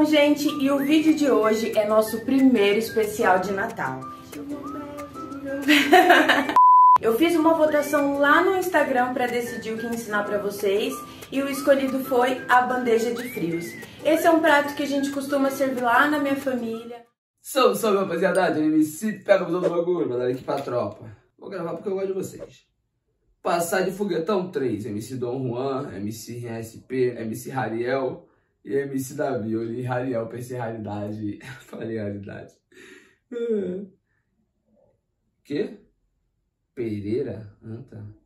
Bom, gente, e o vídeo de hoje é nosso primeiro especial de Natal. Eu fiz uma votação lá no Instagram para decidir o que ensinar para vocês e o escolhido foi a bandeja de frios. Esse é um prato que a gente costuma servir lá na minha família. Salve, salve rapaziada, MC pega o do bagulho, mandar aqui pra tropa. Vou gravar porque eu gosto de vocês. Passar de foguetão 3, MC Dom Juan, MC RSP, MC Rariel e MC Davi. Eu li Rariel, pensei raridade, falei raridade. Que? Pereira? Ah, tá.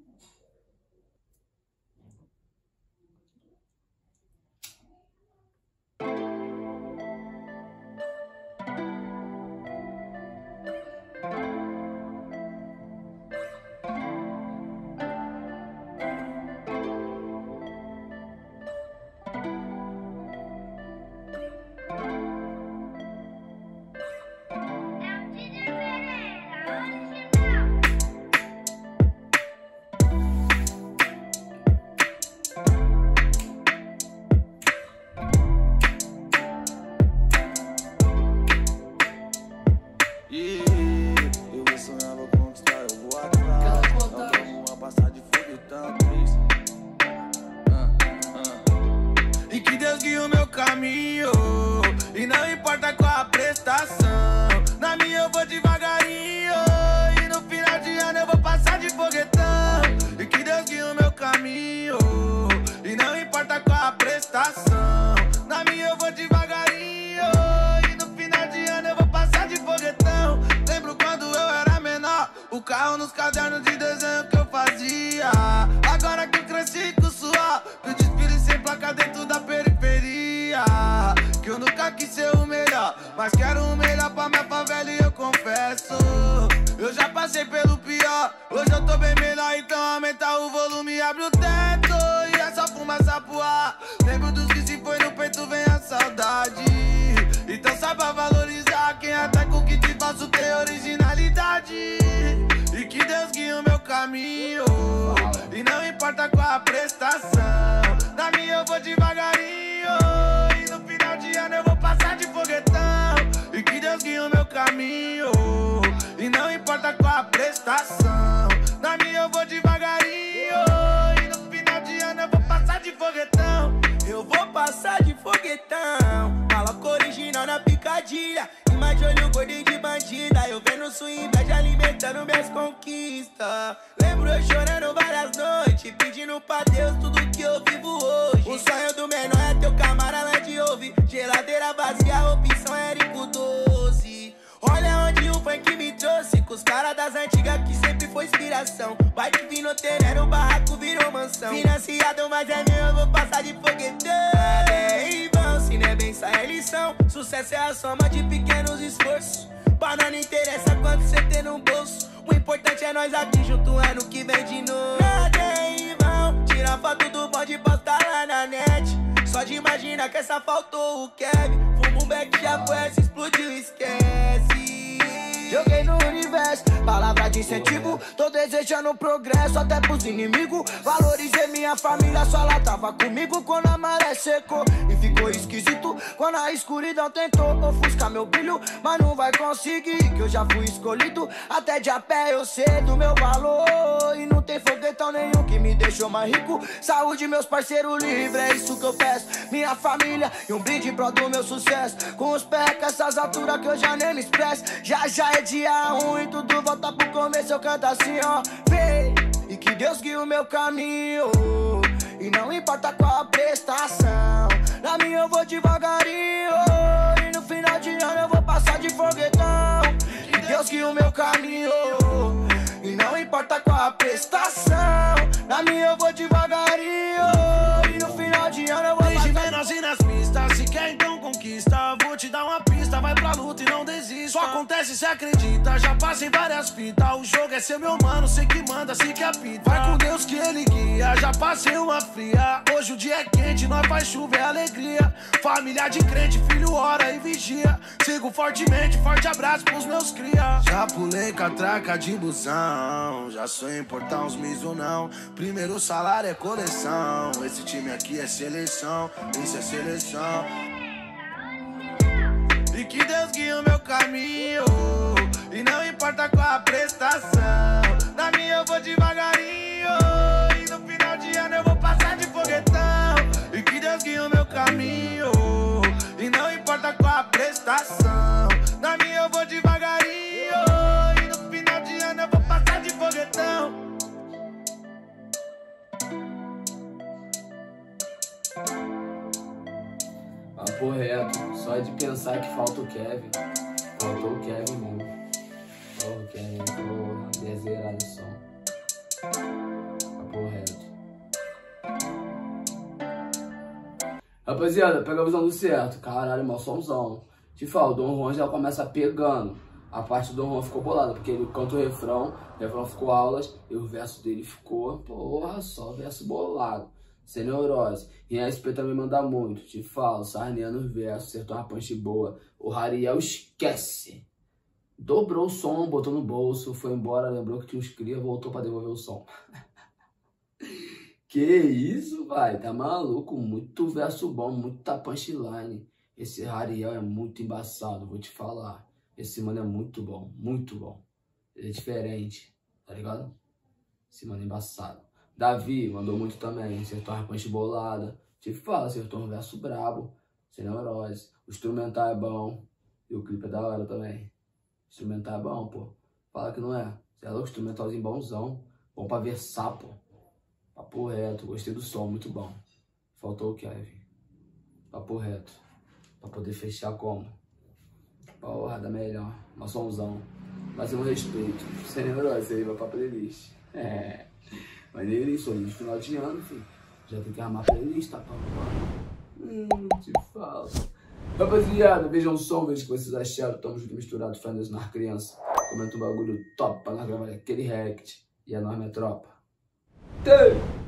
Mas quero o melhor pra minha favela e eu confesso. Eu já passei pelo pior, hoje eu tô bem melhor, então aumenta o volume, abre o teto. E é só fumaça pro ar. Lembro dos que se foi no peito, vem a saudade. Então saiba valorizar quem até com o que te faço ter originalidade. E que Deus guie o meu caminho. E não importa qual a prestação. Na minha eu vou devagarinho. E no final de ano eu vou passar de foguetão segui o meu caminho. E não importa qual a prestação. Na minha eu vou devagarinho. E no final de ano eu vou passar de foguetão. Eu vou passar de foguetão. Maloca original na picadilha. E mais de olho gordo de bandida. Eu vendo sua inveja alimentando minhas conquistas. Lembro eu chorando várias noites. Pedindo pra Deus tudo que eu vivo hoje. O sonho do menor é teu camarada lá de ouvir. Geladeira vazia, opção é Érico 12. Olha onde o funk me trouxe. Com os caras das antigas que sempre foi inspiração. Vai que vino ter, o barraco virou mansão. Financiado, mas é meu, eu vou passar de foguetão. É em vão, se não é bem, sai é lição. Sucesso é a soma de pequenos esforços. Pra não interessa quanto você tem no bolso. O importante é nós aqui junto ano que vem de novo. Nada é vão. Tira foto do bode e postar lá na net. Só de imaginar que essa faltou o Kevin. Fumo um back já foi, explodiu, esquece. Joguei no universo, palavra de incentivo. Tô desejando progresso até pros inimigos. Valorizei minha família, só ela tava comigo quando a maré secou. E ficou esquisito quando a escuridão tentou ofuscar meu brilho. Mas não vai conseguir, que eu já fui escolhido. Até de a pé eu sei do meu valor. E não tem foguetão nenhum que me deixou mais rico. Saúde, meus parceiros livres, é isso que eu peço. Minha família e um brinde pro do meu sucesso. Com os pés, com essas alturas que eu já nem me expresso. Já já é dia ruim, tudo volta pro começo. Eu canto assim, ó. Vem, e que Deus guie o meu caminho. E não importa qual a prestação. Na minha eu vou devagarinho. E no final de ano eu vou passar de foguetão. Que Deus guie o meu caminho. Só acontece se acredita, já passei várias fitas. O jogo é seu, meu mano, sei que manda, sei que apita. Vai com Deus que ele guia, já passei uma fria. Hoje o dia é quente, nós faz chuva, é alegria. Família de crente, filho ora e vigia. Sigo fortemente, forte abraço pros meus cria. Já pulei catraca de busão, já sonhei em portar uns miso não. Primeiro salário é coleção, esse time aqui é seleção, isso é seleção. Guiam meu caminho. E não importa qual a prestação. Na minha eu vou devagarinho. Papo reto, só de pensar que falta o Kevin. Faltou o Kevin, mano. Porra, o Kevin, porra, deserado o som. Papo reto. Rapaziada, pega a visão do certo. Caralho, mal somzão. Te falo, o Dom Juan já começa pegando. A parte do Dom Juan ficou bolada, porque ele canta o refrão, o refrão ficou aulas, e o verso dele ficou, porra, só verso bolado. Sem neurose. E a SP também manda muito. Te falo, sarneando os versos, acertou uma punch boa. O Rariel esquece. Dobrou o som, botou no bolso, foi embora, lembrou que tinha uns cria, voltou pra devolver o som. que isso, vai, tá maluco? Muito verso bom, muita punchline. Esse Rariel é muito embaçado, vou te falar. Esse mano é muito bom, muito bom. Ele é diferente, tá ligado? Esse mano é embaçado. Davi mandou muito também, acertou uma punch bolada. Te fala, acertou um verso brabo, sem neurose. O instrumental é bom. E o clipe é da hora também. O instrumental é bom, pô. Fala que não é. Você é louco, instrumentalzinho bonzão. Bom pra versar, pô. Papo reto, gostei do som, muito bom. Faltou o Kevin. Papo reto. Pra poder fechar como? Porra, da melhor. Uma somzão. Mas um respeito. Sem neurose aí, vai pra playlist. É. Mas nem isso no final de ano, filho. Já tem que armar playlist, tá? Hum, te falo. Rapaziada, vejam o som, vejam o que vocês acharam. Tamo junto misturado, fãs na criança. Comenta um bagulho top pra nós gravar aquele react. E a nós, minha tropa. Tem!